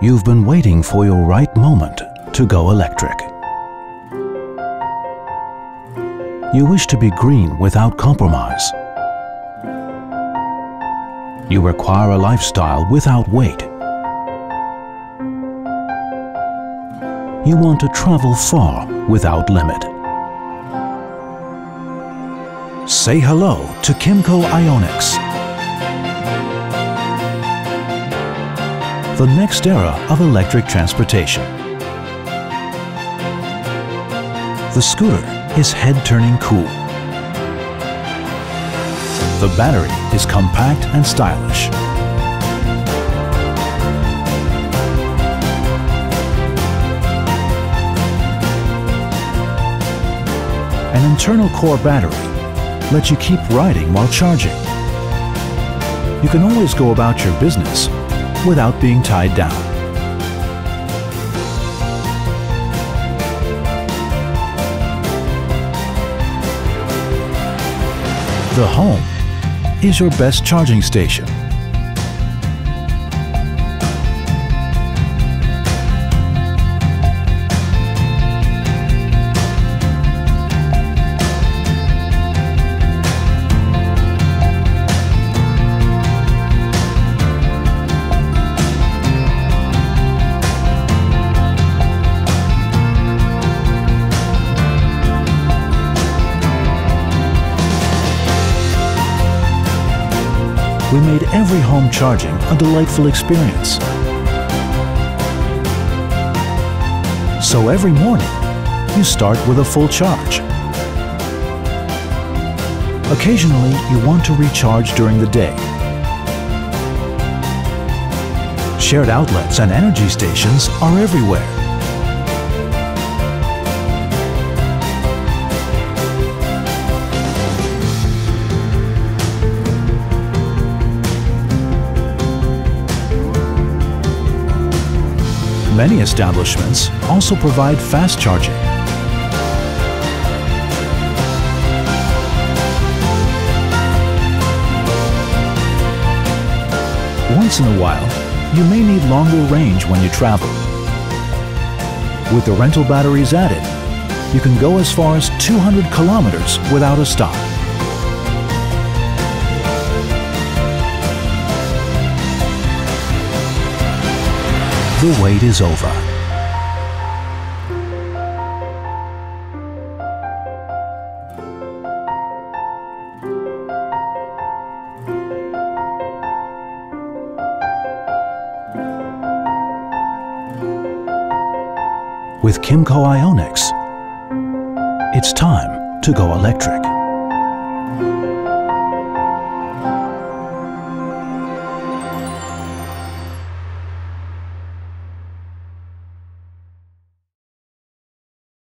You've been waiting for your right moment to go electric. You wish to be green without compromise. You require a lifestyle without weight. You want to travel far without limit. Say hello to KYMCO Ionex. The next era of electric transportation. The scooter is head-turning cool. The battery is compact and stylish. An internal core battery lets you keep riding while charging. You can always go about your business without being tied down. The home is your best charging station. We made every home charging a delightful experience. So every morning, you start with a full charge. Occasionally, you want to recharge during the day. Shared outlets and energy stations are everywhere. Many establishments also provide fast charging. Once in a while, you may need longer range when you travel. With the rental batteries added, you can go as far as 200 kilometers without a stop. The wait is over. With KYMCO Ionex, it's time to go electric.